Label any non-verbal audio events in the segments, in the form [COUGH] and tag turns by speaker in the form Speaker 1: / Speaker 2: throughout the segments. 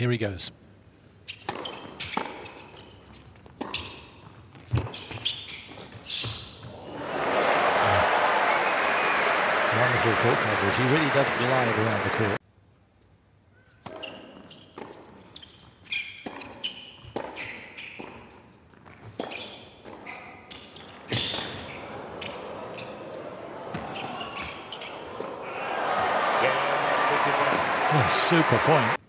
Speaker 1: Here he goes. Wonderful court coverage. He really does glide around the court. Oh, super point.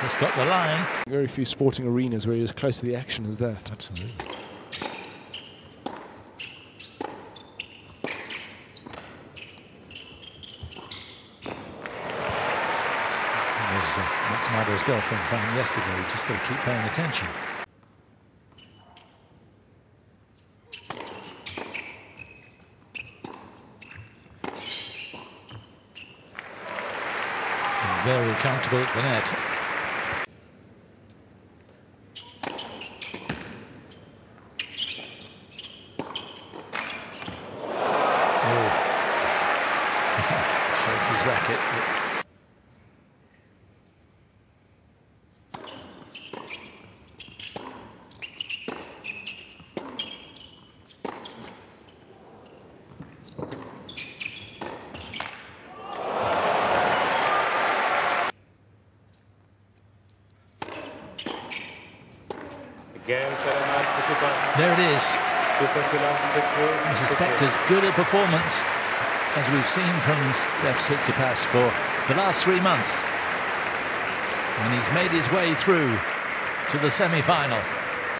Speaker 1: Just got the line.
Speaker 2: Very few sporting arenas where you're as close to the action as that.
Speaker 1: Absolutely. As uh, Max girlfriend found yesterday, you just got to keep paying attention. Very comfortable at the net. Oh. [LAUGHS] Shakes his racket. There it is. I suspect as good a performance as we've seen from Steph Tsitsipas for the last three months. And he's made his way through to the semi-final.